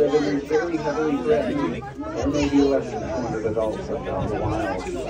have been very heavily threatened and maybe less than 200 adults have gone the wild.